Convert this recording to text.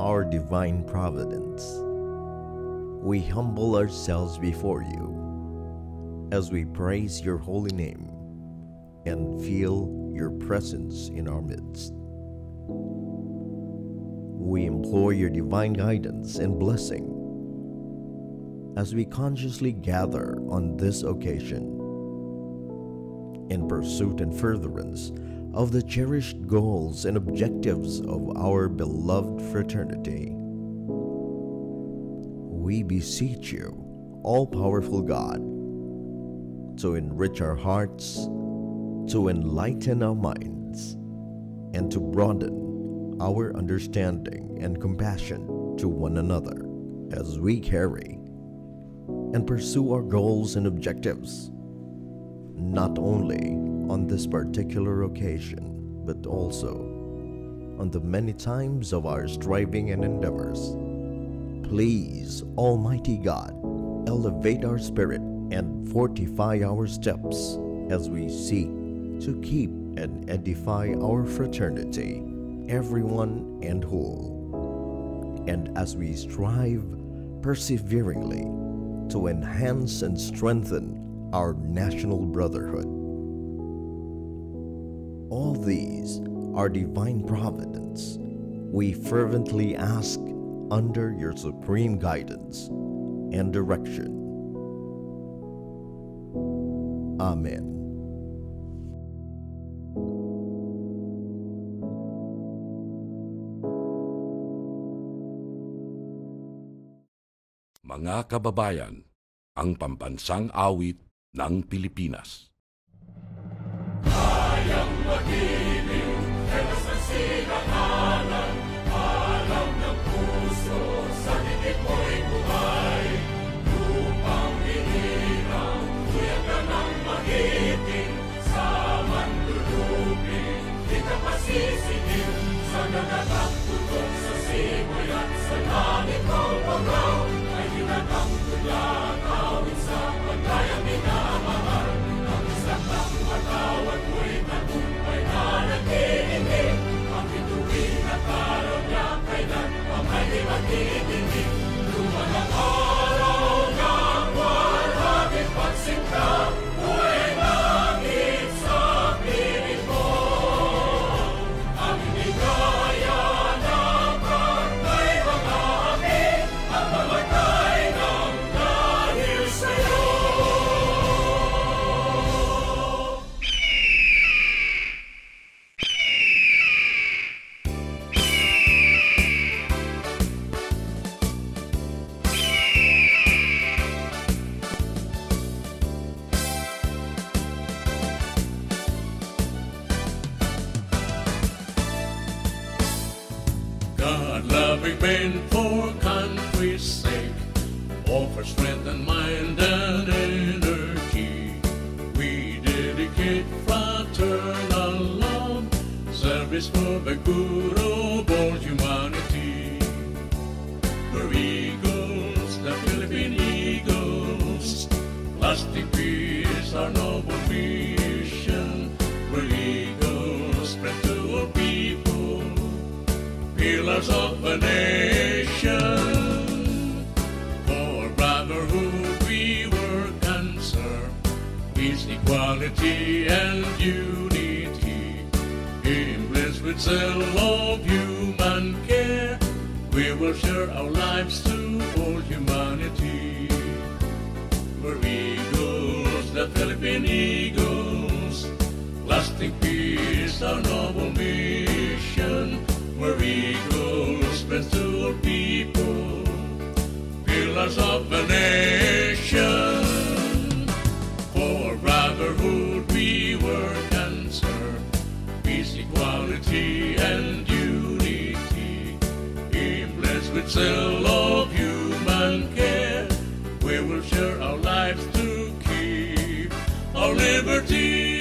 our divine providence, we humble ourselves before you as we praise your holy name and feel your presence in our midst. We implore your divine guidance and blessing as we consciously gather on this occasion in pursuit and furtherance of the cherished goals and objectives of our beloved fraternity. We beseech you, all powerful God, to enrich our hearts, to enlighten our minds, and to broaden our understanding and compassion to one another as we carry and pursue our goals and objectives, not only on this particular occasion, but also on the many times of our striving and endeavors. Please, Almighty God, elevate our spirit and fortify our steps as we seek to keep and edify our fraternity, everyone and whole. And as we strive perseveringly to enhance and strengthen our national brotherhood. All these are divine providence. We fervently ask under your supreme guidance and direction. Amen. Mga kababayan, ang pambansang awit ng Pilipinas. Amen. God-loving men for country's sake, all for strength and mind and energy. We dedicate fraternal love, service for the good of all humanity. We're eagles, the Philippine Eagles, lasting peace, our noble mission. We're eagles, pillars of the nation. For brotherhood we were serve, peace, equality, and unity. Impressed with zeal of human care, we will share our lives to all humanity. We're eagles, the Philippine Eagles, lasting peace, our noble mission. With zeal of human care, we will share our lives to keep our liberty.